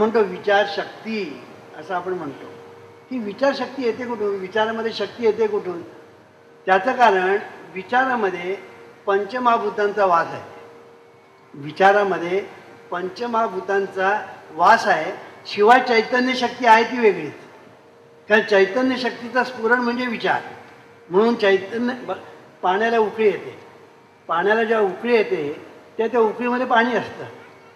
म्हणतो विचारशक्ती असं आपण म्हणतो. ही विचारशक्ती येते कुठून? विचारामध्ये शक्ती येते कुठून? त्याचं कारण विचारामध्ये पंचमहाभूतांचा वास आहे. विचारामध्ये पंचमहाभूतांचा वास आहे. शिवाय चैतन्य शक्ती आहे ती वेगळीच. कारण चैतन्य शक्तीचा स्फुरण म्हणजे विचार. म्हणून चैतन्य पाण्याला उकळी येते. पाण्याला जेव्हा उकळी येते त्या त्या उकळीमध्ये पाणी असतं.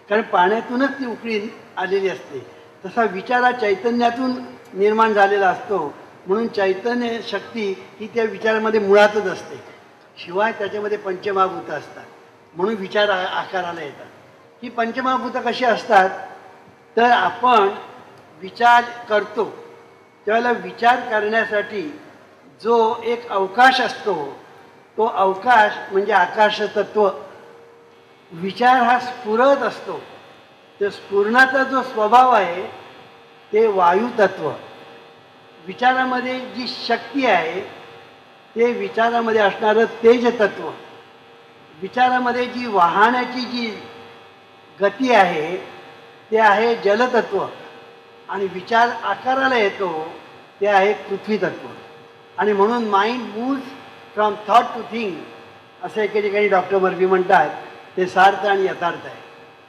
कारण पाण्यातूनच ती उकळी आलेली असते. तसा विचार हा चैतन्यातून निर्माण झालेला असतो. म्हणून चैतन्य शक्ती ही त्या विचारामध्ये मुळातच असते. शिवाय त्याच्यामध्ये पंचमहाभूत असतात. म्हणून विचार आकाराला येतात. ही पंचमहाभूतं कशी असतात? तर आपण विचार करतो. त्यावेळेला विचार करण्यासाठी जो एक अवकाश असतो तो अवकाश म्हणजे आकाश तत्व विचार हा स्फुरत असतो. तर स्फुरणाचा जो स्वभाव आहे ते वायुतत्व. विचारामध्ये जी शक्ती आहे ते विचारामध्ये असणारं तेजतत्व. विचारामध्ये जी वाहण्याची जी गती आहे ते आहे जलतत्व. आणि विचार आकाराला येतो ते आहे पृथ्वीतत्व. आणि म्हणून mind moves from thought to thing असं एके ठिकाणी डॉक्टर मर्फी म्हणतात. ते सार्थ आणि यथार्थ आहे.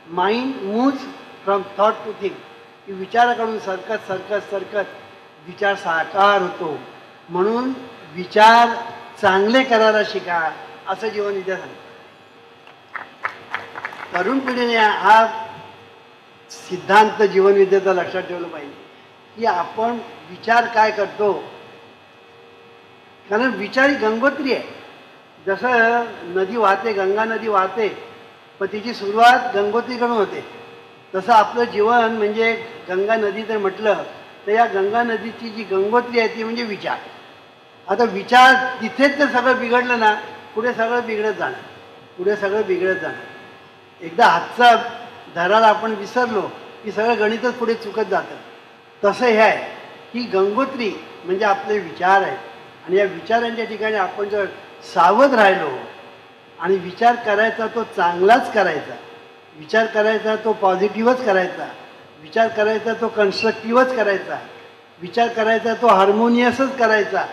Mind moves from thought to thing की विचाराकडून सरकत सरकत सरकत विचार साकार होतो. म्हणून विचार चांगले करायला शिका असं जीवनविद्या सांगतं तरुण पिढीने हा सिद्धांत जीवनविद्येचा लक्षात ठेवलं पाहिजे. की आपण विचार काय करतो? कारण विचार ही गंगोत्री आहे. जसं नदी वाहते गंगा नदी वाहते पण तिची सुरुवात गंगोत्रीकडून होते. तसं आपलं जीवन म्हणजे गंगा नदी जर म्हटलं तर या गंगा नदीची जी गंगोत्री आहे ती म्हणजे विचार. आता विचार तिथेच जर सगळं बिघडलं ना पुढे सगळं बिघडत जाणार. पुढे सगळं बिघडत जाणार. एकदा हातचा धराला आपण विसरलो की सगळं गणितच पुढे चुकत जातं. तसं हे आहे. की गंगोत्री म्हणजे आपले विचार आहेत आणि या विचारांच्या ठिकाणी आपण जर सावध राहिलो आणि विचार करायचा तो चांगलाच करायचा. विचार करायचा तो पॉझिटिव्हच करायचा. विचार करायचा तो कन्स्ट्रक्टिव्हच करायचा. विचार करायचा तो हार्मोनियसच करायचा.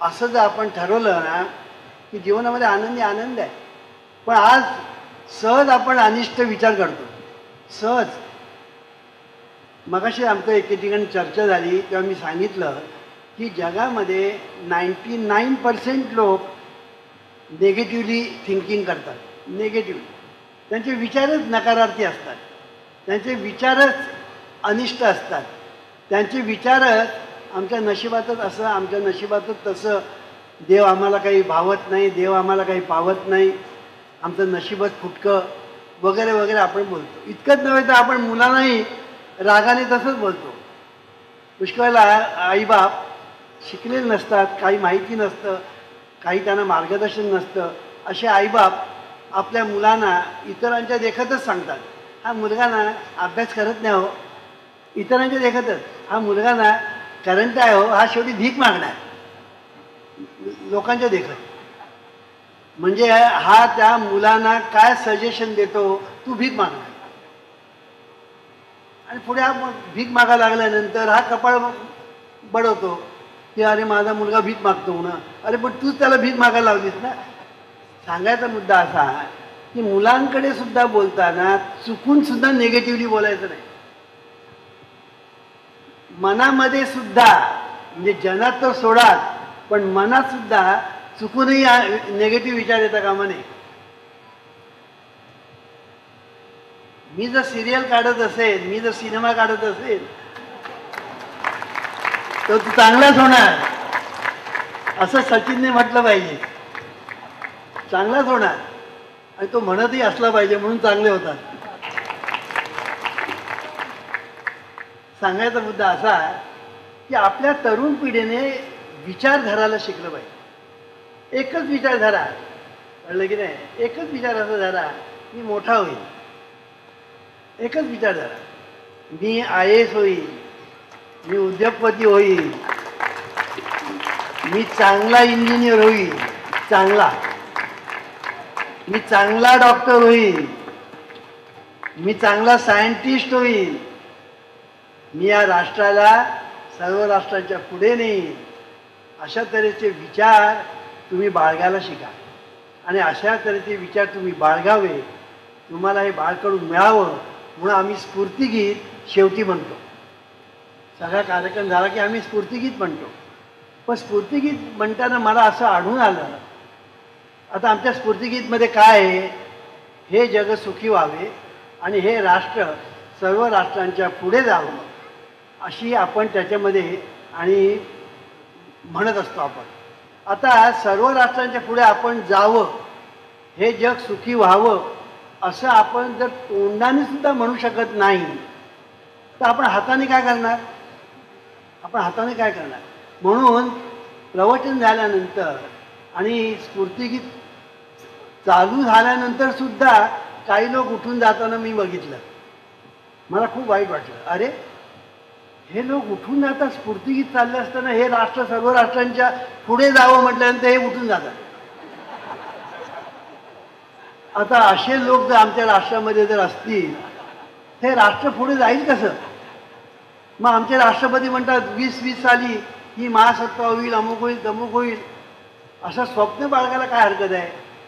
असं जर आपण ठरवलं ना की जीवनामध्ये आनंदी आनंद आहे. पण आज सहज आपण अनिष्ट विचार करतो. सहज. मगाशी आमचं एके ठिकाणी चर्चा झाली तेव्हा मी सांगितलं की जगामध्ये नाईन्टी नाईन पर्सेंट लोक नेगेटिव्हली थिंकिंग करतात. निगेटिव्ह त्यांचे विचारच नकारार्थी असतात. त्यांचे विचारच अनिष्ट असतात. त्यांचे विचारच आमच्या नशिबातच असं आमच्या नशिबातच तसं. देव आम्हाला काही भावत नाही देव आम्हाला काही पावत नाही. आमचं नशिबच फुटकं. वगैरे वगैरे आपण बोलतो. इतकंच नव्हे तर आपण मुलांनाही रागाने तसंच बोलतो. पुष्कळला आईबाप शिकलेले नसतात काही माहिती नसतं. काही त्यांना मार्गदर्शन नसतं असे आईबाप आपल्या मुलांना इतरांच्या देखतच सांगतात. हा मुलगा ना अभ्यास करत नाही हो. इतरांच्या देखतच. हा मुलगा ना करंट आहे हो? हा शेवटी भीक मागणार. लोकांच्या देखत. म्हणजे हा त्या मुलांना काय सजेशन देतो? तू भीक मागणार. आणि पुढे हा भीक मागायला लागल्यानंतर हा कपाळ बडवतो. की अरे माझा मुलगा भीक मागतो म्हणून अरे पण तूच त्याला भीक मागायला लावलीस ना. सांगायचा मुद्दा असा की मुलांकडे सुद्धा बोलताना चुकून सुद्धा निगेटिव्हली बोलायचं नाही. मनामध्ये सुद्धा म्हणजे जनात तर सोडाच पण मनात सुद्धा चुकूनही निगेटिव्ह विचार येता कामा नये मी जर सिरियल काढत असेल मी जर सिनेमा काढत असेल तर तू चांगलाच होणार. असं सचिनने म्हटलं पाहिजे. चांगलाच होणार. आणि तो म्हणतही असला पाहिजे म्हणून चांगले होतात. सांगायचा मुद्दा असा की आपल्या तरुण पिढीने विचारधाराला शिकलं पाहिजे. एकच विचारधारा कळलं की नाही? एकच विचार असा झाला मी मोठा होईल. एकच विचारधारा मी आय एस होईल. मी उद्योगपती होईल मी चांगला इंजिनियर होईल चांगला. मी चांगला डॉक्टर होईल मी चांगला सायंटिस्ट होईल मी या राष्ट्राला सर्व राष्ट्रांच्या पुढे नेईन. अशा तऱ्हेचे विचार तुम्ही बाळगायला शिका. आणि अशा तऱ्हेचे विचार तुम्ही बाळगावे. तुम्हाला हे बाळकडून मिळावं म्हणून आम्ही स्फूर्तिगीत शेवटी म्हणतो. सगळा कार्यक्रम झाला की आम्ही स्फूर्तिगीत म्हणतो. पण स्फूर्तिगीत म्हणताना मला असं आढळून आलं आता आमच्या स्फूर्तिगीतमध्ये काय आहे? हे जग सुखी व्हावे आणि हे राष्ट्र सर्व राष्ट्रांच्या पुढे जावं अशी आपण त्याच्यामध्ये आणि म्हणत असतो आपण. आता सर्व राष्ट्रांच्या पुढे आपण जावं हे जग सुखी व्हावं असं आपण जर तोंडाने सुद्धा म्हणू शकत नाही तर आपण हाताने काय करणार? आपण हाताने काय करणार? म्हणून प्रवचन झाल्यानंतर आणि स्फूर्तिगीत चालू झाल्यानंतर सुद्धा काही लोक उठून जाताना मी बघितलं. मला खूप वाईट वाटलं. अरे हे लोक उठून जातात स्फूर्तिगीत चालले असताना हे राष्ट्र सर्व राष्ट्रांच्या पुढे जावं म्हटल्यानंतर हे उठून जातात. आता असे लोक जर आमच्या राष्ट्रामध्ये जर असतील हे राष्ट्र पुढे जाईल कसं? मग आमचे राष्ट्रपती म्हणतात वीस वीस साली ही महासत्ता होईल अमुक होईल तमुक होईल. असं स्वप्न बाळगायला काय हरकत आहे?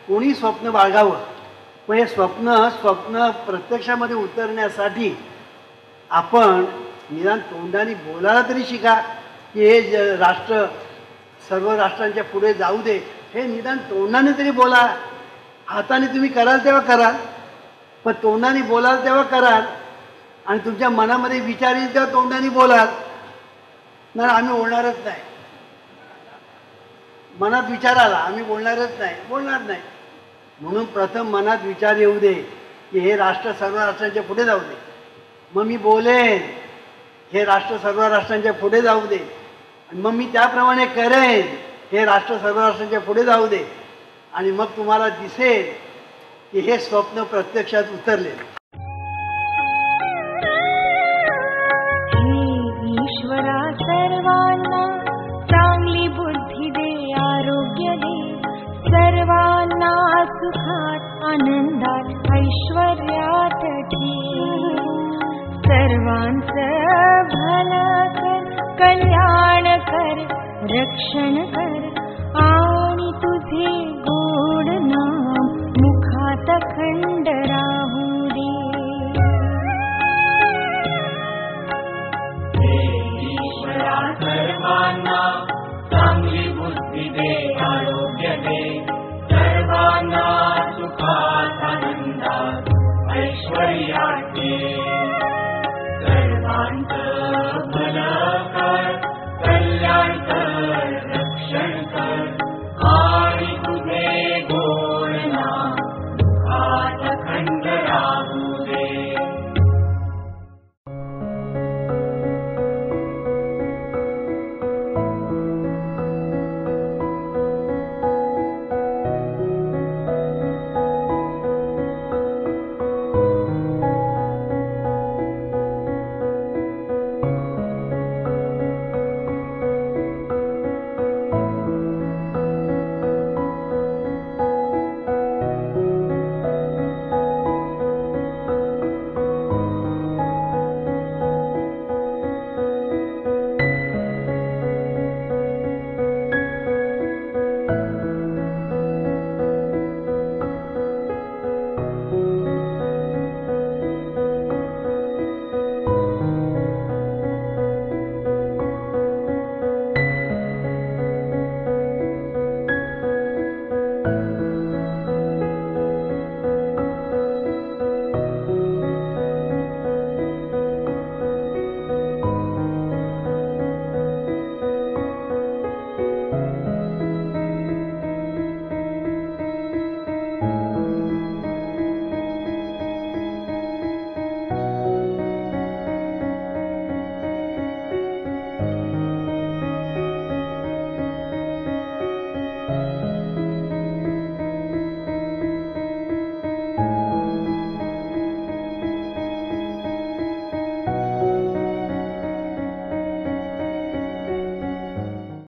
कोणी स्वप्न बाळगावं? पण हे स्वप्न स्वप्न प्रत्यक्षामध्ये उतरण्यासाठी आपण निदान तोंडाने बोलायला तरी शिका की हे ज राष्ट्र सर्व राष्ट्रांच्या पुढे जाऊ दे. हे निदान तोंडाने तरी बोला. हाताने तुम्ही कराल तेव्हा कराल पण तोंडाने बोलाल तेव्हा कराल. आणि तुमच्या मनामध्ये विचार येईल तोंडाने बोलाल. नाही आम्ही बोलणारच नाही. मनात विचार आला आम्ही बोलणारच नाही. बोलणार नाही. म्हणून प्रथम मनात विचार येऊ दे की हे राष्ट्र सर्व राष्ट्रांच्या पुढे जाऊ दे. मग मी बोलेन हे राष्ट्र सर्व राष्ट्रांच्या पुढे जाऊ दे. आणि मग मी त्याप्रमाणे करेन हे राष्ट्र सर्व राष्ट्रांच्या पुढे जाऊ दे. आणि मग तुम्हाला दिसेल की हे स्वप्न प्रत्यक्षात उतरले. ऐश्वर्यात ठेव सर्वांचं भलं कर कल्याण आणि तुझे गोड नाम मुखात खंड ईश्वरी आरती